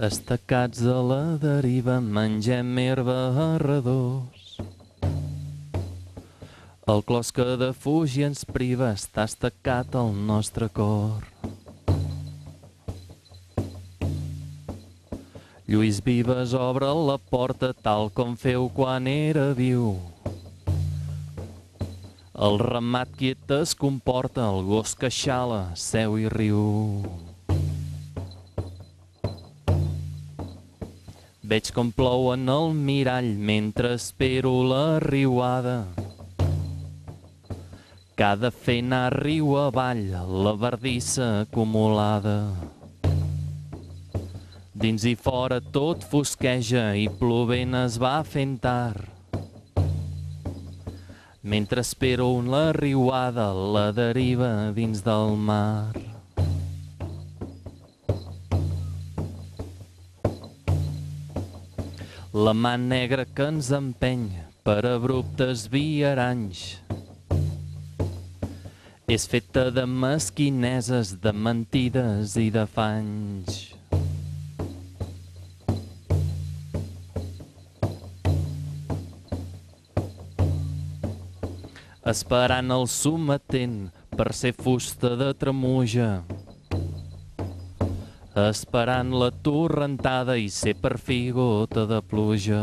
Estacats a la deriva, mengem herba a redós. El clos que defugi ens priva està estacat al nostre cor. Lluís Vives obre la porta tal com feu quan era viu. El ramat quiet es comporta, el gos que xala, seu i riu. Veig com plou en el mirall mentre espero la riuada. Cada fer anar riu avall, la verdissa acumulada. Dins i fora tot fosqueja i plovent es va fent tard. Mentre espero la riuada, la deriva dins del mar. La mà negra que ens empeny per abruptes viaranys és feta de mesquineses, de mentides i de fanys. Esperant el sometent per ser fusta de tremuja. Esperant la torrentada i ser per fi gota de pluja.